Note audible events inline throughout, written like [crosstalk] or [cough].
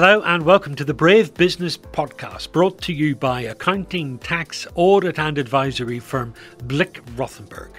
Hello and welcome to the Brave Business Podcast, brought to you by accounting, tax, audit, and advisory firm Blick Rothenberg.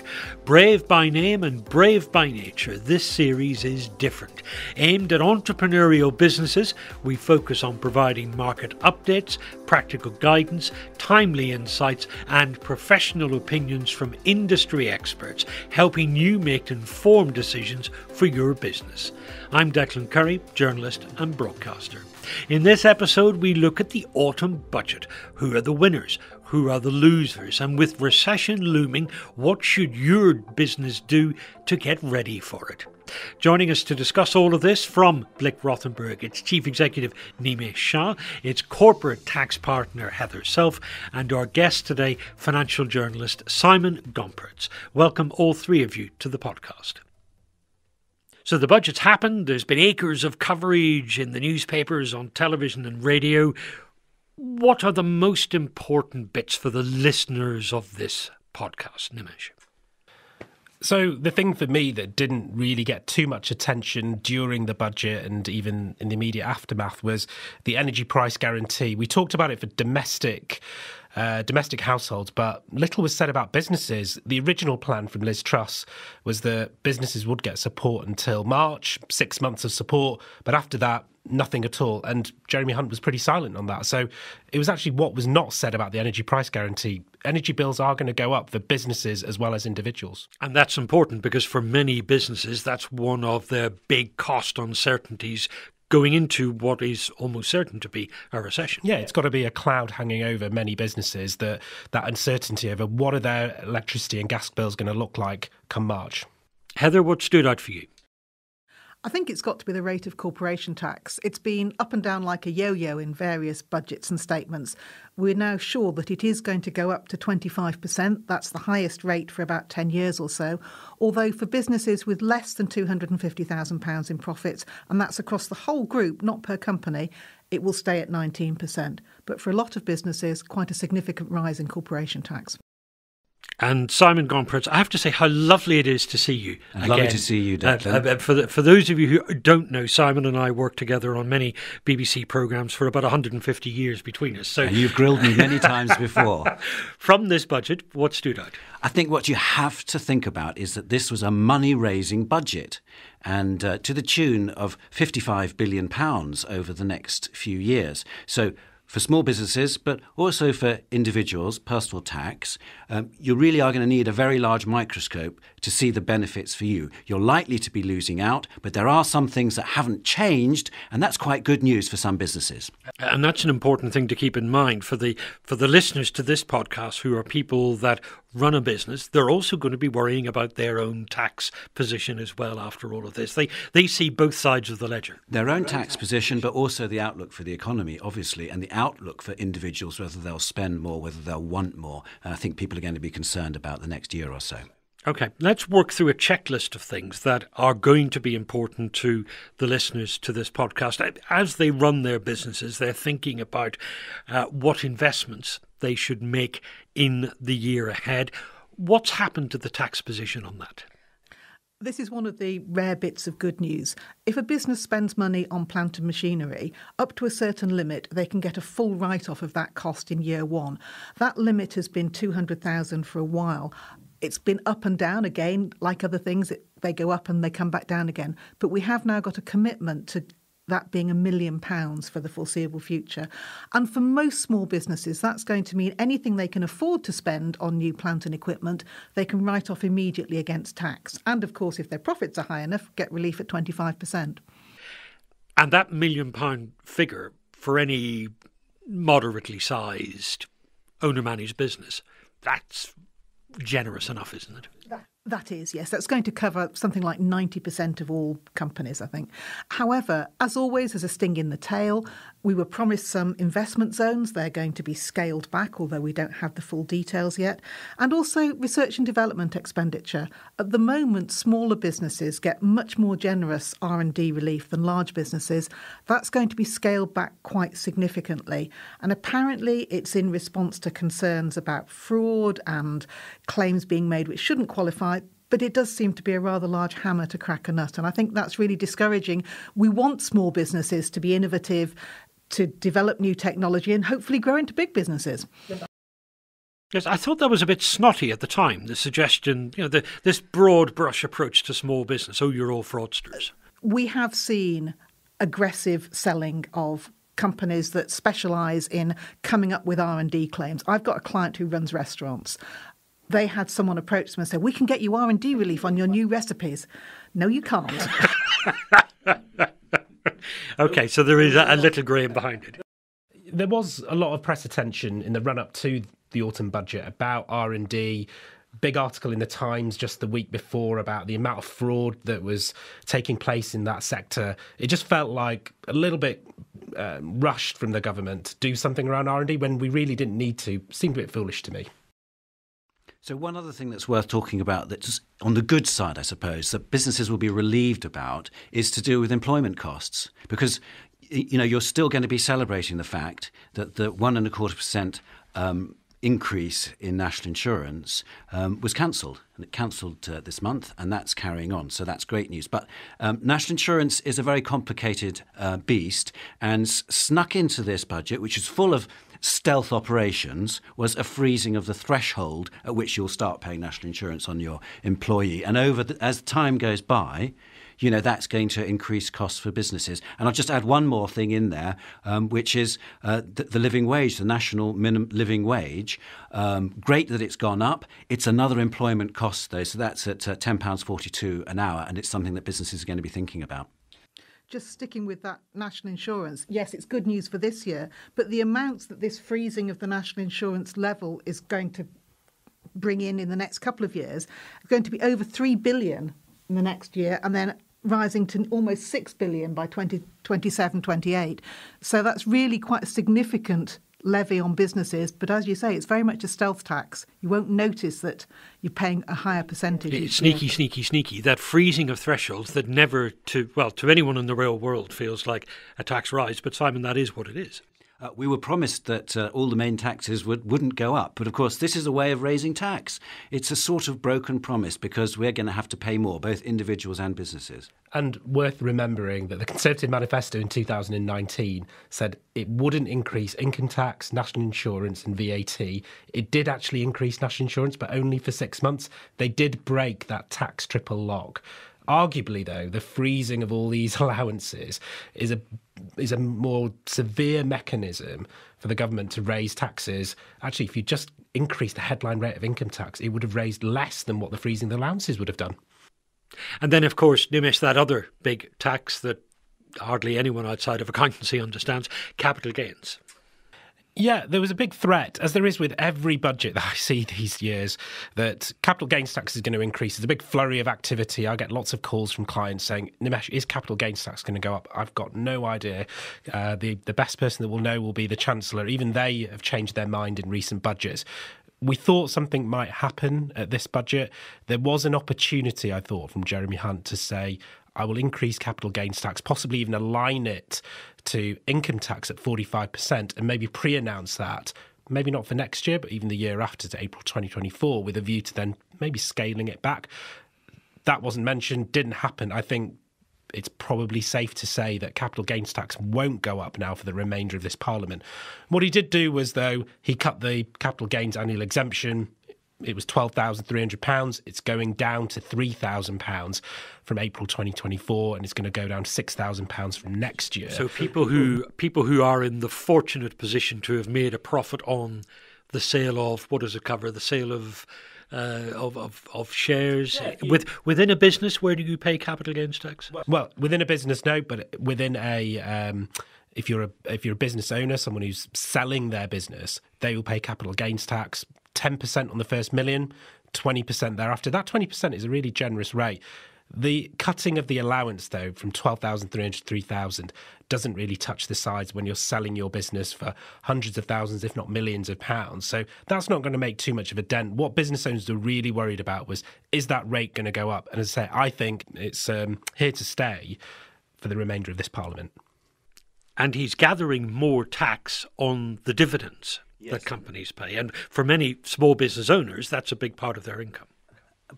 Brave by name and brave by nature, this series is different. Aimed at entrepreneurial businesses, we focus on providing market updates, practical guidance, timely insights, and professional opinions from industry experts, helping you make informed decisions for your business. I'm Declan Curry, journalist and broadcaster. In this episode, we look at the autumn budget. Who are the winners? Who are the losers? And with recession looming, what should your business do to get ready for it? Joining us to discuss all of this from Blick Rothenberg, its Chief Executive Nimesh Shah, its corporate tax partner Heather Self, and our guest today, financial journalist Simon Gompertz. Welcome all three of you to the podcast. So the budget's happened. There's been acres of coverage in the newspapers, on television, and radio. What are the most important bits for the listeners of this podcast, Nimesh? So the thing for me that didn't really get too much attention during the budget and even in the immediate aftermath was the energy price guarantee. We talked about it for domestic uh, domestic households, but little was said about businesses. The original plan from Liz Truss was that businesses would get support until March, six months of support, but after that, nothing at all. And Jeremy Hunt was pretty silent on that. So it was actually what was not said about the energy price guarantee. Energy bills are going to go up for businesses as well as individuals. And that's important because for many businesses, that's one of the big cost uncertainties going into what is almost certain to be a recession. Yeah, it's got to be a cloud hanging over many businesses that that uncertainty over what are their electricity and gas bills going to look like come March. Heather, what stood out for you? I think it's got to be the rate of corporation tax. It's been up and down like a yo yo in various budgets and statements. We're now sure that it is going to go up to 25%. That's the highest rate for about 10 years or so. Although for businesses with less than £250,000 in profits, and that's across the whole group, not per company, it will stay at 19%. But for a lot of businesses, quite a significant rise in corporation tax. And Simon Gompertz, I have to say how lovely it is to see you. Again. Lovely to see you, uh, Declan. Uh, uh, for, the, for those of you who don't know, Simon and I worked together on many BBC programmes for about 150 years between us. So and you've grilled me many [laughs] times before. From this budget, what stood out? I think what you have to think about is that this was a money-raising budget, and uh, to the tune of 55 billion pounds over the next few years. So for small businesses, but also for individuals, personal tax, um, you really are going to need a very large microscope to see the benefits for you. You're likely to be losing out, but there are some things that haven't changed, and that's quite good news for some businesses. And that's an important thing to keep in mind for the for the listeners to this podcast who are people that run a business, they're also going to be worrying about their own tax position as well after all of this. They they see both sides of the ledger. Their own tax position, but also the outlook for the economy, obviously, and the outlook for individuals, whether they'll spend more, whether they'll want more. And I think people are going to be concerned about the next year or so. Okay, let's work through a checklist of things that are going to be important to the listeners to this podcast. As they run their businesses, they're thinking about uh, what investments they should make in the year ahead. What's happened to the tax position on that? This is one of the rare bits of good news. If a business spends money on plant and machinery, up to a certain limit, they can get a full write off of that cost in year one. That limit has been 200,000 for a while. It's been up and down again, like other things, it, they go up and they come back down again. But we have now got a commitment to that being a million pounds for the foreseeable future. And for most small businesses, that's going to mean anything they can afford to spend on new plant and equipment, they can write off immediately against tax. And of course, if their profits are high enough, get relief at 25%. And that million pound figure for any moderately sized owner managed business, that's generous enough, isn't it? That is, yes. That's going to cover something like 90% of all companies, I think. However, as always, there's a sting in the tail. We were promised some investment zones. They're going to be scaled back, although we don't have the full details yet. And also research and development expenditure. At the moment, smaller businesses get much more generous R&D relief than large businesses. That's going to be scaled back quite significantly. And apparently it's in response to concerns about fraud and claims being made which shouldn't qualify but it does seem to be a rather large hammer to crack a nut. And I think that's really discouraging. We want small businesses to be innovative, to develop new technology, and hopefully grow into big businesses. Yes, I thought that was a bit snotty at the time. The suggestion, you know, the, this broad brush approach to small business. Oh, you're all fraudsters. We have seen aggressive selling of companies that specialise in coming up with R&D claims. I've got a client who runs restaurants. They had someone approach them and say, "We can get you R&D relief on your new recipes." No, you can't. [laughs] okay, so there is a, a little grain behind it. There was a lot of press attention in the run up to the autumn budget about R&D big article in the Times just the week before about the amount of fraud that was taking place in that sector. It just felt like a little bit uh, rushed from the government to do something around R&D when we really didn't need to. Seemed a bit foolish to me. So one other thing that's worth talking about that's on the good side, I suppose, that businesses will be relieved about is to do with employment costs because you know you're still going to be celebrating the fact that the one and a quarter percent um, increase in national insurance um, was cancelled. And it cancelled uh, this month, and that's carrying on. So that's great news. But um, national insurance is a very complicated uh, beast, and s- snuck into this budget, which is full of stealth operations, was a freezing of the threshold at which you'll start paying national insurance on your employee. And over the, as time goes by, you know, that's going to increase costs for businesses. And I'll just add one more thing in there, um, which is uh, the, the, living wage, the national minimum living wage. Um, great that it's gone up. It's another employment cost, though, so that's at uh, £10.42 an hour, and it's something that businesses are going to be thinking about just sticking with that national insurance, yes, it's good news for this year, but the amounts that this freezing of the national insurance level is going to bring in in the next couple of years are going to be over 3 billion in the next year and then rising to almost 6 billion by 2027 28 so that's really quite a significant levy on businesses but as you say it's very much a stealth tax. You won't notice that you're paying a higher percentage it's sneaky year. sneaky sneaky. That freezing of thresholds that never to well to anyone in the real world feels like a tax rise but simon that is what it is uh, we were promised that uh, all the main taxes would, wouldn't go up. But of course, this is a way of raising tax. It's a sort of broken promise because we're going to have to pay more, both individuals and businesses. And worth remembering that the Conservative Manifesto in 2019 said it wouldn't increase income tax, national insurance, and VAT. It did actually increase national insurance, but only for six months. They did break that tax triple lock. Arguably, though, the freezing of all these [laughs] allowances is a is a more severe mechanism for the government to raise taxes. Actually, if you just increase the headline rate of income tax, it would have raised less than what the freezing the allowances would have done. And then, of course, Nimesh, that other big tax that hardly anyone outside of accountancy understands capital gains. Yeah, there was a big threat, as there is with every budget that [laughs] I see these years, that capital gains tax is going to increase. There's a big flurry of activity. I get lots of calls from clients saying, Nimesh, is capital gains tax going to go up? I've got no idea. Uh, the, the best person that will know will be the Chancellor. Even they have changed their mind in recent budgets we thought something might happen at this budget. There was an opportunity, I thought, from Jeremy Hunt to say, I will increase capital gains tax, possibly even align it to income tax at 45%, and maybe pre announce that, maybe not for next year, but even the year after to April 2024, with a view to then maybe scaling it back. That wasn't mentioned, didn't happen. I think it's probably safe to say that capital gains tax won't go up now for the remainder of this parliament. What he did do was, though, he cut the capital gains annual exemption it was £12,300. It's going down to £3,000 from April 2024 and it's going to go down to £6,000 from next year. So people who people who are in the fortunate position to have made a profit on the sale of what does it cover? The sale of uh, of, of, of shares yeah, you, with within a business. Where do you pay capital gains tax? Well, within a business, no, but within a um, if you're a if you're a business owner, someone who's selling their business, they will pay capital gains tax 10% on the first million, 20% thereafter. That 20% is a really generous rate. The cutting of the allowance, though, from 12,300 to 3,000 doesn't really touch the sides when you're selling your business for hundreds of thousands, if not millions of pounds. So that's not going to make too much of a dent. What business owners were really worried about was, is that rate going to go up? And as I say, I think it's um, here to stay for the remainder of this parliament. And he's gathering more tax on the dividends yes. that companies pay. And for many small business owners, that's a big part of their income.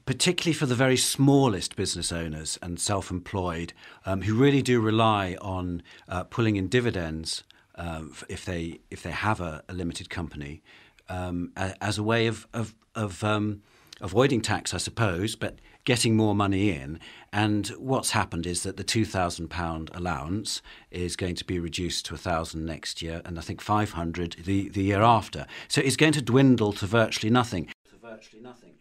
particularly for the very smallest business owners and self employed um, who really do rely on uh, pulling in dividends uh, if, they, if they have a, a limited company um, as a way of, of, of um, avoiding tax, I suppose, but getting more money in. And what's happened is that the £2,000 allowance is going to be reduced to 1000 next year, and I think 500 the, the year after. So it's going to dwindle to virtually nothing.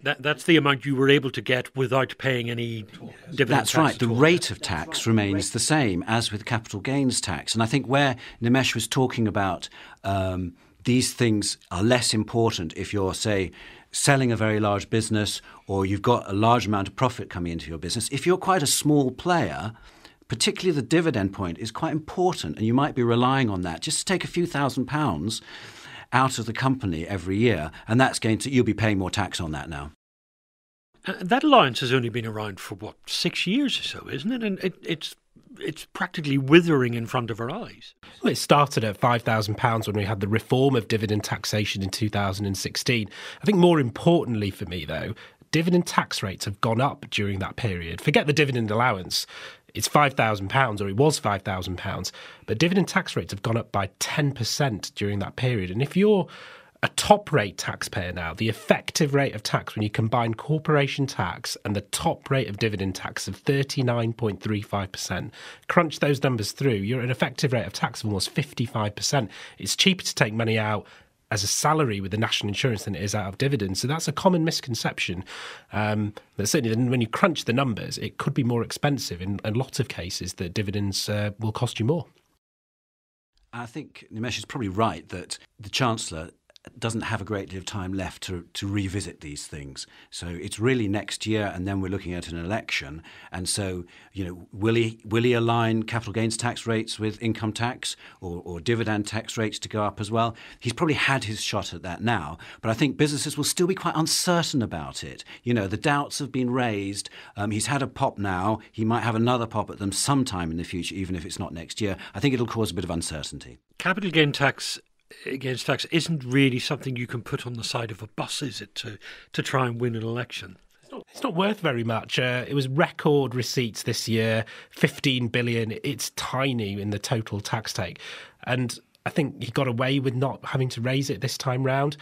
That, that's the amount you were able to get without paying any dividend That's right. The rate of tax remains the same as with capital gains tax. And I think where Nimesh was talking about um, these things are less important if you're, say, selling a very large business or you've got a large amount of profit coming into your business. If you're quite a small player, particularly the dividend point is quite important, and you might be relying on that just to take a few thousand pounds out of the company every year, and that's going to you'll be paying more tax on that now. Uh, that allowance has only been around for what six years or so, isn't it? And it, it's it's practically withering in front of our eyes. Well, it started at £5,000 when we had the reform of dividend taxation in 2016. I think more importantly for me, though, dividend tax rates have gone up during that period. Forget the dividend allowance. It's £5,000 or it was £5,000, but dividend tax rates have gone up by 10% during that period. And if you're a top rate taxpayer now, the effective rate of tax when you combine corporation tax and the top rate of dividend tax of 39.35%, crunch those numbers through, you're at an effective rate of tax of almost 55%. It's cheaper to take money out as a salary with the national insurance than it is out of dividends. So that's a common misconception. Um, that certainly, when you crunch the numbers, it could be more expensive in, in lots of cases that dividends uh, will cost you more. I think Nimesh is probably right that the Chancellor doesn't have a great deal of time left to, to revisit these things. So it's really next year, and then we're looking at an election. And so, you know, will he will he align capital gains tax rates with income tax or, or dividend tax rates to go up as well? He's probably had his shot at that now, but I think businesses will still be quite uncertain about it. You know, the doubts have been raised. Um, he's had a pop now. He might have another pop at them sometime in the future, even if it's not next year. I think it'll cause a bit of uncertainty. Capital gain tax against tax isn't really something you can put on the side of a bus, is it, to, to try and win an election? It's not worth very much. Uh, it was record receipts this year, 15 billion. It's tiny in the total tax take. And I think he got away with not having to raise it this time round.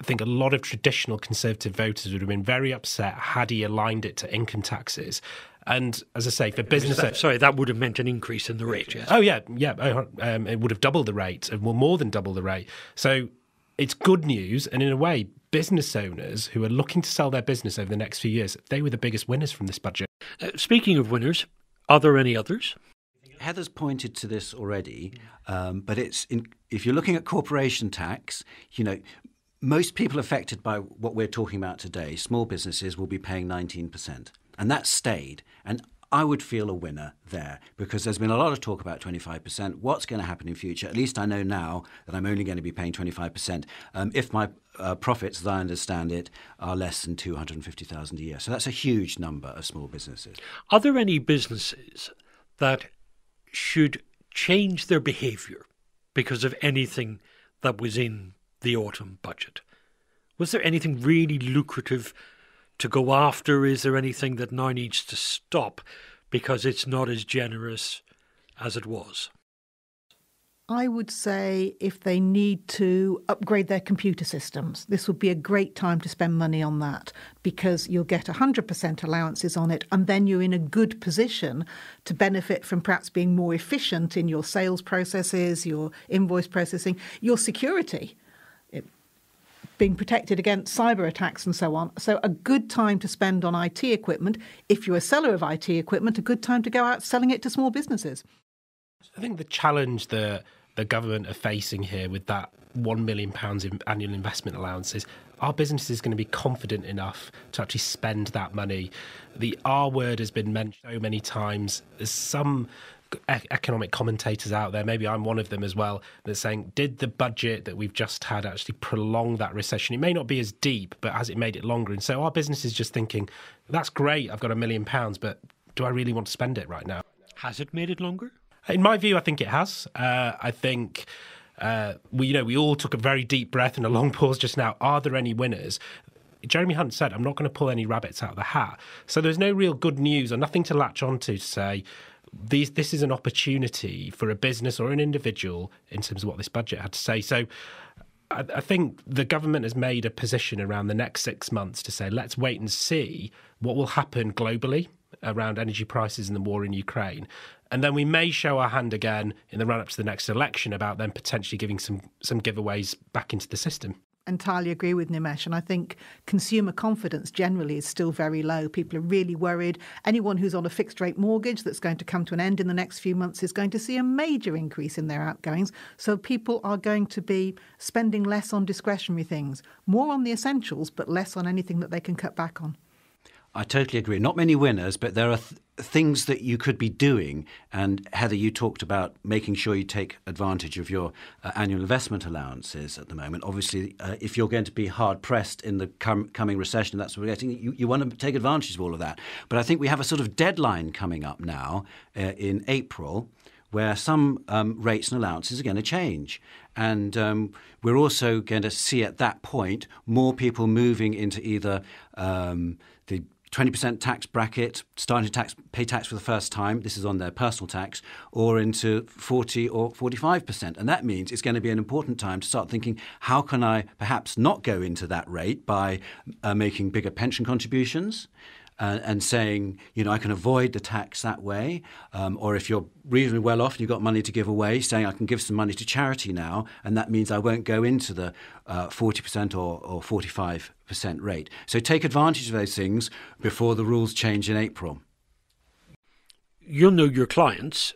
I think a lot of traditional Conservative voters would have been very upset had he aligned it to income taxes. And as I say, for business, that, sorry, that would have meant an increase in the rate. Yes. Oh yeah, yeah. Oh, um, it would have doubled the rate, well, more than double the rate. So it's good news, and in a way, business owners who are looking to sell their business over the next few years, they were the biggest winners from this budget. Uh, speaking of winners, are there any others? Heather's pointed to this already, um, but it's in, if you're looking at corporation tax, you know, most people affected by what we're talking about today, small businesses, will be paying 19%. And that stayed. And I would feel a winner there because there's been a lot of talk about 25%. What's going to happen in future? At least I know now that I'm only going to be paying 25% um, if my uh, profits, as I understand it, are less than 250,000 a year. So that's a huge number of small businesses. Are there any businesses that should change their behaviour because of anything that was in the autumn budget? Was there anything really lucrative to go after? Is there anything that now needs to stop because it's not as generous as it was? I would say if they need to upgrade their computer systems, this would be a great time to spend money on that because you'll get 100% allowances on it, and then you're in a good position to benefit from perhaps being more efficient in your sales processes, your invoice processing, your security being protected against cyber attacks and so on. So, a good time to spend on IT equipment. If you're a seller of IT equipment, a good time to go out selling it to small businesses. I think the challenge that the government are facing here with that £1 million in annual investment allowances are businesses going to be confident enough to actually spend that money? The R word has been mentioned so many times. There's some economic commentators out there, maybe I'm one of them as well, that's saying, did the budget that we've just had actually prolong that recession? It may not be as deep, but has it made it longer? And so our business is just thinking, that's great, I've got a million pounds, but do I really want to spend it right now? Has it made it longer? In my view, I think it has. Uh, I think. Uh, we, you know, we all took a very deep breath and a long [laughs] pause just now. Are there any winners? Jeremy Hunt said, I'm not going to pull any rabbits out of the hat. So there's no real good news or nothing to latch onto to say, these, this is an opportunity for a business or an individual in terms of what this budget had to say. So I, I think the government has made a position around the next six months to say, let's wait and see what will happen globally around energy prices and the war in Ukraine. And then we may show our hand again in the run up to the next election about then potentially giving some some giveaways back into the system entirely agree with Nimesh. And I think consumer confidence generally is still very low. People are really worried. Anyone who's on a fixed rate mortgage that's going to come to an end in the next few months is going to see a major increase in their outgoings. So people are going to be spending less on discretionary things, more on the essentials, but less on anything that they can cut back on. I totally agree. Not many winners, but there are th- things that you could be doing. And Heather, you talked about making sure you take advantage of your uh, annual investment allowances at the moment. Obviously, uh, if you're going to be hard pressed in the com- coming recession, that's what we're getting. You, you, want to take advantage of all of that. But I think we have a sort of deadline coming up now uh, in April where some um, rates and allowances are going to change. And um, we're also going to see at that point more people moving into either um, 20% tax bracket, starting to tax, pay tax for the first time, this is on their personal tax, or into 40 or 45%. And that means it's going to be an important time to start thinking how can I perhaps not go into that rate by uh, making bigger pension contributions? Uh, and saying, you know, I can avoid the tax that way. Um, or if you're reasonably well off and you've got money to give away, saying I can give some money to charity now, and that means I won't go into the uh, 40% or, or 45% rate. So take advantage of those things before the rules change in April. You'll know your clients.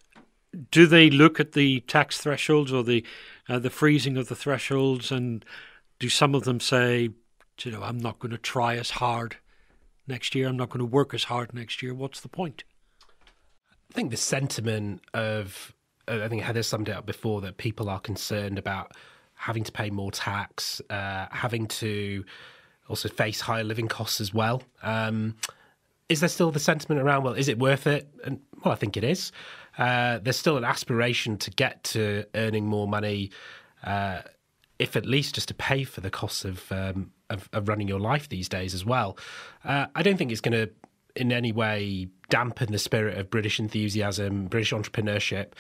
Do they look at the tax thresholds or the uh, the freezing of the thresholds, and do some of them say, you know, I'm not going to try as hard next year. I'm not going to work as hard next year. What's the point? I think the sentiment of, uh, I think Heather summed it up before that people are concerned about having to pay more tax, uh, having to also face higher living costs as well. Um, is there still the sentiment around, well, is it worth it? And well, I think it is. Uh, there's still an aspiration to get to earning more money, uh, if at least just to pay for the costs of um, of, of running your life these days as well. Uh, I don't think it's going to in any way dampen the spirit of British enthusiasm, British entrepreneurship.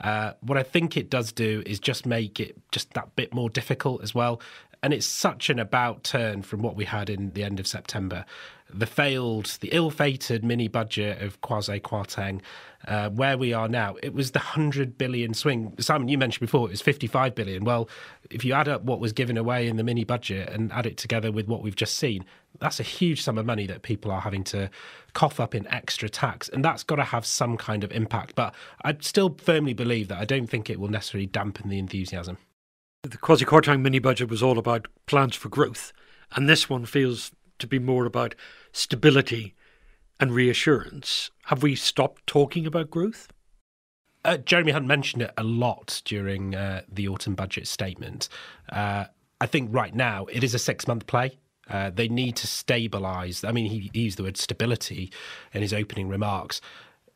Uh, what I think it does do is just make it just that bit more difficult as well. And it's such an about turn from what we had in the end of September. The failed, the ill fated mini budget of Kwasi Kwarteng, uh, where we are now, it was the 100 billion swing. Simon, you mentioned before it was 55 billion. Well, if you add up what was given away in the mini budget and add it together with what we've just seen, that's a huge sum of money that people are having to cough up in extra tax. And that's got to have some kind of impact. But I still firmly believe that I don't think it will necessarily dampen the enthusiasm. The Kwasi Kwarteng mini budget was all about plans for growth, and this one feels to be more about stability and reassurance. Have we stopped talking about growth? Uh, Jeremy Hunt mentioned it a lot during uh, the autumn budget statement. Uh, I think right now it is a six month play. Uh, they need to stabilise. I mean, he, he used the word stability in his opening remarks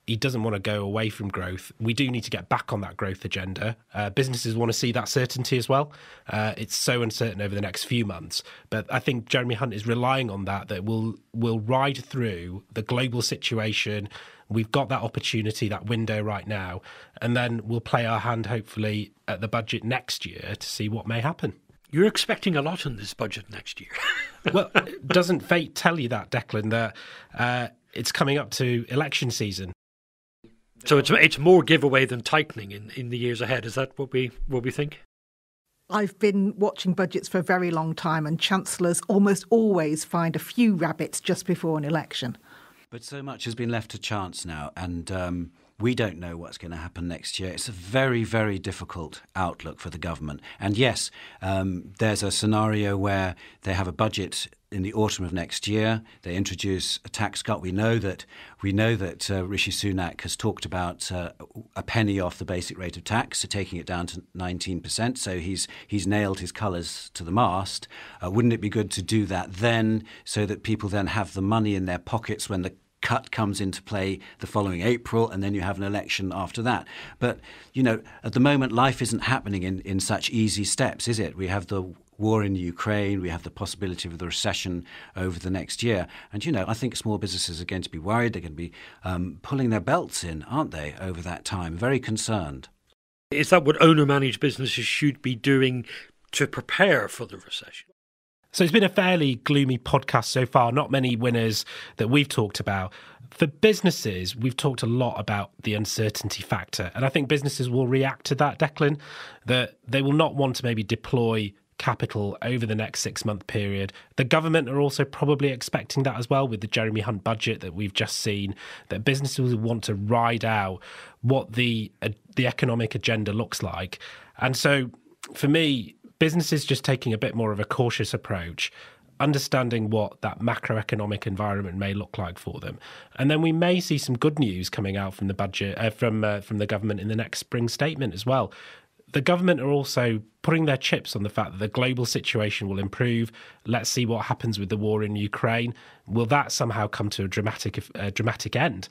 he doesn't want to go away from growth. We do need to get back on that growth agenda. Uh, businesses want to see that certainty as well. Uh, it's so uncertain over the next few months, but I think Jeremy Hunt is relying on that. That we'll will ride through the global situation. We've got that opportunity, that window right now, and then we'll play our hand hopefully at the budget next year to see what may happen. You're expecting a lot in this budget next year. [laughs] well, doesn't fate tell you that, Declan? That uh, it's coming up to election season. So it's it's more giveaway than tightening in, in the years ahead. Is that what we what we think? I've been watching budgets for a very long time, and chancellors almost always find a few rabbits just before an election. But so much has been left to chance now, and um, we don't know what's going to happen next year. It's a very, very difficult outlook for the government. And yes, um, there's a scenario where they have a budget in the autumn of next year. They introduce a tax cut. We know that we know that uh, Rishi Sunak has talked about uh, a penny off the basic rate of tax, so taking it down to 19%. So he's he's nailed his colours to the mast. Uh, wouldn't it be good to do that then, so that people then have the money in their pockets when the cut comes into play the following April, and then you have an election after that. But, you know, at the moment, life isn't happening in, in such easy steps, is it? We have the war in Ukraine, we have the possibility of the recession over the next year. And, you know, I think small businesses are going to be worried. They're going to be um, pulling their belts in, aren't they, over that time? Very concerned. Is that what owner managed businesses should be doing to prepare for the recession? So it's been a fairly gloomy podcast so far, not many winners that we've talked about. For businesses, we've talked a lot about the uncertainty factor. And I think businesses will react to that, Declan, that they will not want to maybe deploy capital over the next six month period. The government are also probably expecting that as well with the Jeremy Hunt budget that we've just seen, that businesses want to ride out what the, uh, the economic agenda looks like. And so for me, businesses just taking a bit more of a cautious approach understanding what that macroeconomic environment may look like for them, and then we may see some good news coming out from the budget uh, from uh, from the government in the next spring statement as well. The government are also putting their chips on the fact that the global situation will improve. Let's see what happens with the war in Ukraine. Will that somehow come to a dramatic uh, dramatic end?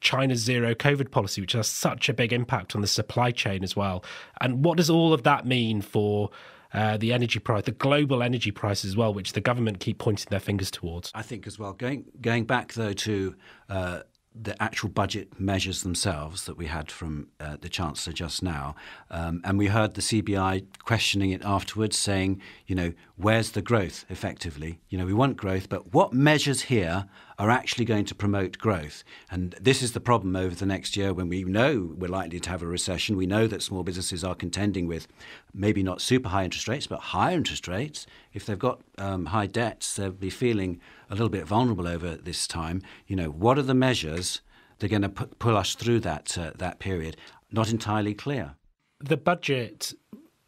China's zero COVID policy, which has such a big impact on the supply chain as well. And what does all of that mean for uh, the energy price, the global energy price as well, which the government keep pointing their fingers towards? I think as well. Going going back though to uh, the actual budget measures themselves that we had from uh, the Chancellor just now. Um, and we heard the CBI questioning it afterwards, saying, you know, where's the growth effectively? You know, we want growth, but what measures here are actually going to promote growth? And this is the problem over the next year when we know we're likely to have a recession. We know that small businesses are contending with maybe not super high interest rates, but higher interest rates. If they've got um, high debts, they'll be feeling a little bit vulnerable over this time. You know, what are the measures that are going to pull us through that uh, that period? Not entirely clear. The budget.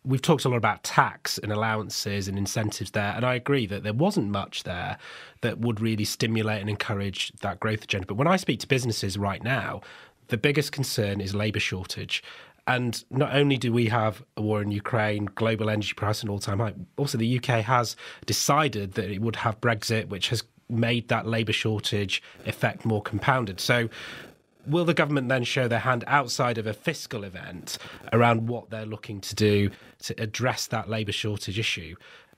We've talked a lot about tax and allowances and incentives there, and I agree that there wasn't much there that would really stimulate and encourage that growth agenda. But when I speak to businesses right now, the biggest concern is labour shortage. And not only do we have a war in Ukraine, global energy price an all time high, also the UK has decided that it would have Brexit, which has made that labour shortage effect more compounded. So, will the government then show their hand outside of a fiscal event around what they're looking to do to address that labour shortage issue?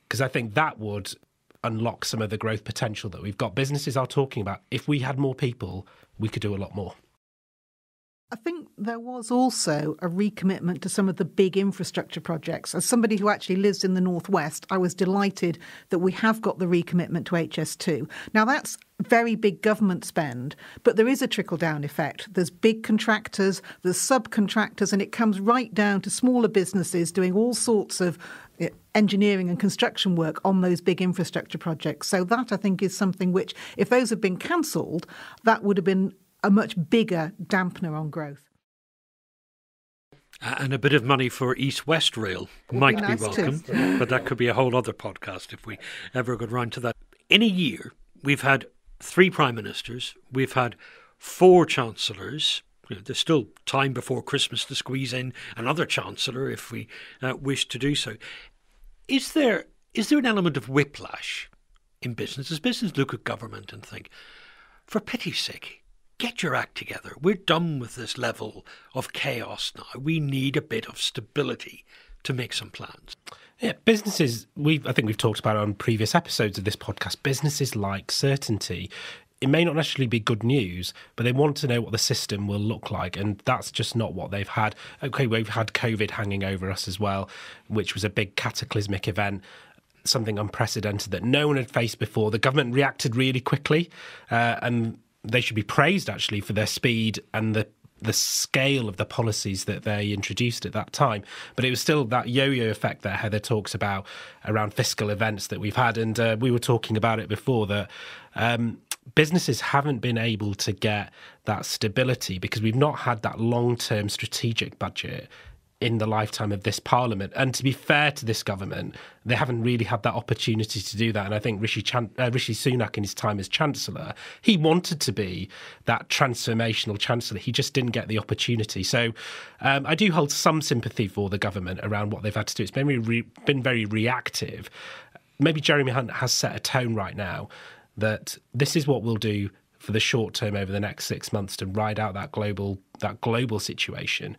Because I think that would unlock some of the growth potential that we've got. Businesses are talking about if we had more people, we could do a lot more. I think there was also a recommitment to some of the big infrastructure projects. As somebody who actually lives in the Northwest, I was delighted that we have got the recommitment to HS2. Now, that's very big government spend, but there is a trickle down effect. There's big contractors, there's subcontractors, and it comes right down to smaller businesses doing all sorts of eh, engineering and construction work on those big infrastructure projects. So, that I think is something which, if those had been cancelled, that would have been a much bigger dampener on growth. And a bit of money for East West Rail Would might be, be, welcome, too. [laughs] but that could be a whole other podcast if we ever got round to that. In a year, we've had three prime ministers, we've had four chancellors. You know, there's still time before Christmas to squeeze in another chancellor if we uh, wish to do so. Is there is there an element of whiplash in business? Does business look at government and think, for pity's sake, get your act together. We're done with this level of chaos now. We need a bit of stability to make some plans. Yeah, businesses. We I think we've talked about on previous episodes of this podcast. Businesses like certainty. It may not necessarily be good news, but they want to know what the system will look like, and that's just not what they've had. Okay, we've had COVID hanging over us as well, which was a big cataclysmic event something unprecedented that no one had faced before. The government reacted really quickly, uh, and they should be praised actually for their speed and the the scale of the policies that they introduced at that time. But it was still that yo-yo effect that Heather talks about around fiscal events that we've had, and uh, we were talking about it before that. Um, businesses haven't been able to get that stability because we've not had that long term strategic budget in the lifetime of this parliament. And to be fair to this government, they haven't really had that opportunity to do that. And I think Rishi, Chan- uh, Rishi Sunak, in his time as chancellor, he wanted to be that transformational chancellor. He just didn't get the opportunity. So um, I do hold some sympathy for the government around what they've had to do. It's been very, re- been very reactive. Maybe Jeremy Hunt has set a tone right now that this is what we'll do for the short term over the next six months to ride out that global that global situation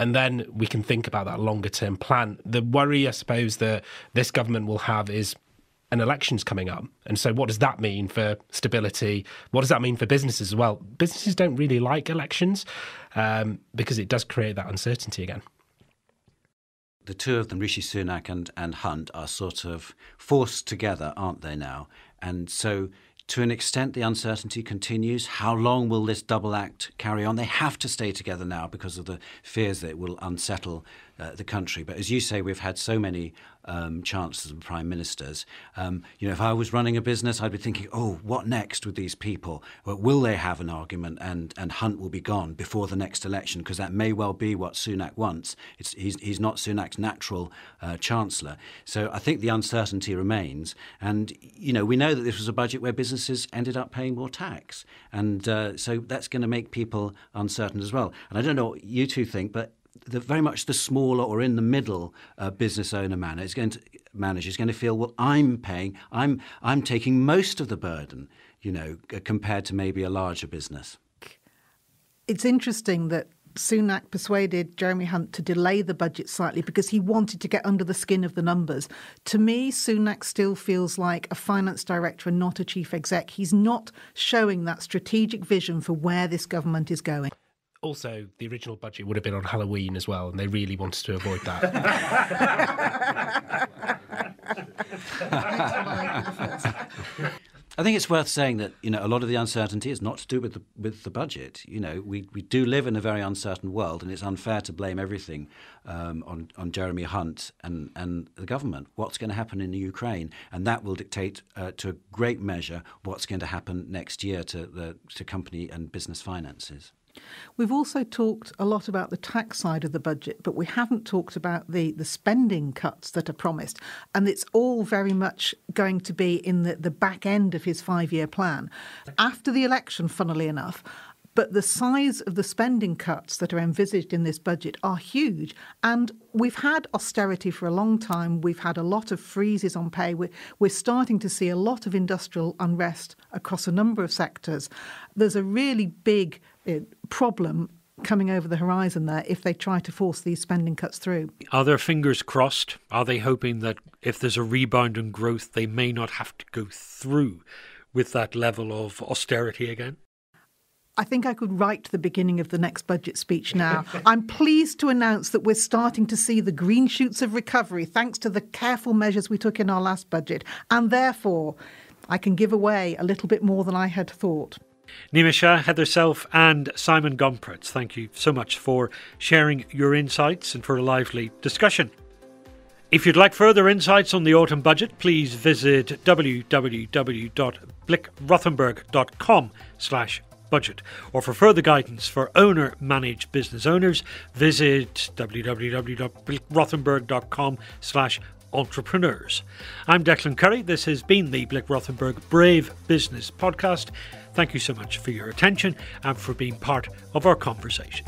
and then we can think about that longer term plan. The worry, I suppose, that this government will have is an election's coming up. And so, what does that mean for stability? What does that mean for businesses as well? Businesses don't really like elections um, because it does create that uncertainty again. The two of them, Rishi Sunak and, and Hunt, are sort of forced together, aren't they now? And so to an extent, the uncertainty continues. How long will this double act carry on? They have to stay together now because of the fears that it will unsettle uh, the country. But as you say, we've had so many um, chancellors and prime ministers. Um, you know, if I was running a business, I'd be thinking, oh, what next with these people? Well, will they have an argument and, and Hunt will be gone before the next election? Because that may well be what Sunak wants. It's, he's, he's not Sunak's natural uh, chancellor. So I think the uncertainty remains. And, you know, we know that this was a budget where businesses ended up paying more tax. And uh, so that's going to make people uncertain as well. And I don't know what you two think, but the, very much the smaller or in the middle uh, business owner manager is going to manage is going to feel well I'm paying I'm I'm taking most of the burden you know compared to maybe a larger business. It's interesting that Sunak persuaded Jeremy Hunt to delay the budget slightly because he wanted to get under the skin of the numbers. To me, Sunak still feels like a finance director and not a chief exec. He's not showing that strategic vision for where this government is going also the original budget would have been on Halloween as well, and they really wanted to avoid that. [laughs] I think it's worth saying that you know a lot of the uncertainty is not to do with the with the budget. You know, we, we do live in a very uncertain world, and it's unfair to blame everything um, on on Jeremy Hunt and and the government. What's going to happen in the Ukraine, and that will dictate uh, to a great measure what's going to happen next year to the to company and business finances. We've also talked a lot about the tax side of the budget, but we haven't talked about the, the spending cuts that are promised. And it's all very much going to be in the, the back end of his five year plan. After the election, funnily enough, but the size of the spending cuts that are envisaged in this budget are huge. And we've had austerity for a long time. We've had a lot of freezes on pay. We're, we're starting to see a lot of industrial unrest across a number of sectors. There's a really big Uh, problem coming over the horizon there if they try to force these spending cuts through. Are their fingers crossed? Are they hoping that if there's a rebound in growth, they may not have to go through with that level of austerity again? I think I could write the beginning of the next budget speech now. [laughs] I'm pleased to announce that we're starting to see the green shoots of recovery thanks to the careful measures we took in our last budget. And therefore, I can give away a little bit more than I had thought. Nimesh Shah, Heather Self, and Simon Gompertz, thank you so much for sharing your insights and for a lively discussion. If you'd like further insights on the autumn budget, please visit www.blickrothenberg.com slash budget. Or for further guidance for owner managed business owners, visit www.blickrothenberg.com slash entrepreneurs. I'm Declan Curry. This has been the Blick Rothenberg Brave Business Podcast. Thank you so much for your attention and for being part of our conversation.